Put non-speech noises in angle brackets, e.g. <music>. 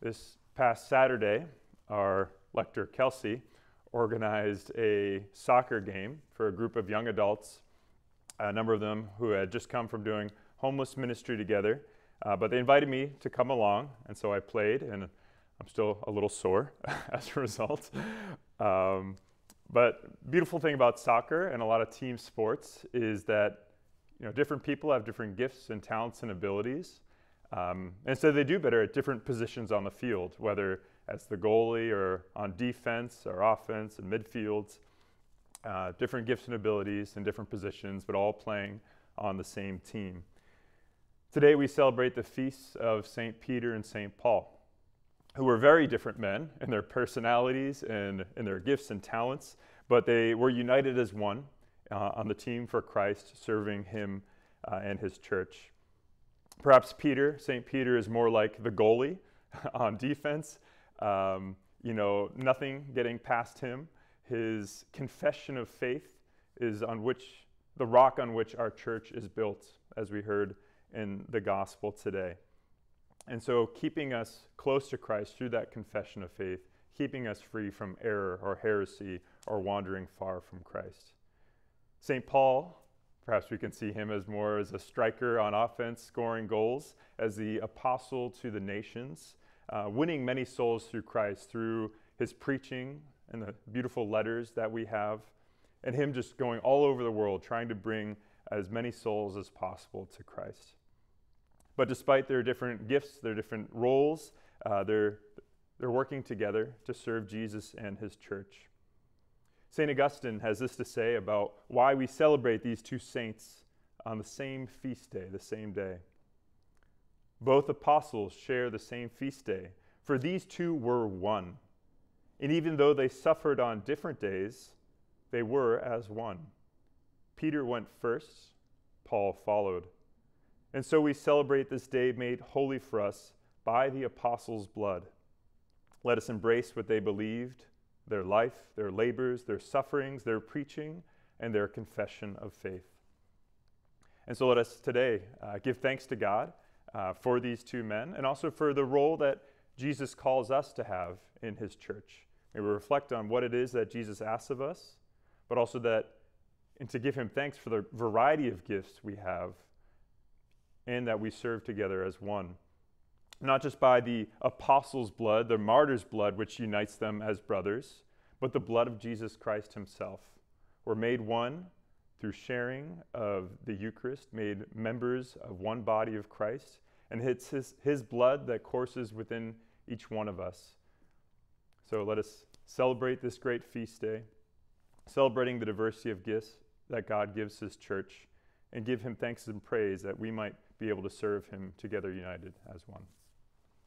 This past Saturday, our lector Kelsey organized a soccer game for a group of young adults, a number of them who had just come from doing homeless ministry together. Uh, but they invited me to come along, and so I played, and I'm still a little sore <laughs> as a result. Um, but beautiful thing about soccer and a lot of team sports is that you know different people have different gifts and talents and abilities, um, and so they do better at different positions on the field, whether as the goalie or on defense or offense and midfields. Uh, different gifts and abilities in different positions, but all playing on the same team. Today we celebrate the feasts of St. Peter and St. Paul, who were very different men in their personalities and in their gifts and talents, but they were united as one uh, on the team for Christ, serving him uh, and his church. Perhaps Peter, St. Peter, is more like the goalie <laughs> on defense, um, you know, nothing getting past him. His confession of faith is on which the rock on which our church is built, as we heard in the gospel today. And so, keeping us close to Christ through that confession of faith, keeping us free from error or heresy or wandering far from Christ. St. Paul, perhaps we can see him as more as a striker on offense, scoring goals, as the apostle to the nations uh, winning many souls through Christ, through his preaching and the beautiful letters that we have, and him just going all over the world trying to bring as many souls as possible to Christ. But despite their different gifts, their different roles, uh, they're, they're working together to serve Jesus and his church. St. Augustine has this to say about why we celebrate these two saints on the same feast day, the same day. Both apostles share the same feast day, for these two were one. And even though they suffered on different days, they were as one. Peter went first, Paul followed. And so we celebrate this day made holy for us by the apostles' blood. Let us embrace what they believed their life, their labors, their sufferings, their preaching, and their confession of faith. And so let us today uh, give thanks to God uh, for these two men and also for the role that Jesus calls us to have in his church. May we reflect on what it is that Jesus asks of us, but also that, and to give him thanks for the variety of gifts we have and that we serve together as one. Not just by the apostles' blood, the martyrs' blood, which unites them as brothers, but the blood of Jesus Christ himself. We're made one through sharing of the Eucharist, made members of one body of Christ, and it's his, his blood that courses within each one of us. So let us celebrate this great feast day, celebrating the diversity of gifts that God gives his church, and give him thanks and praise that we might be able to serve him together united as one.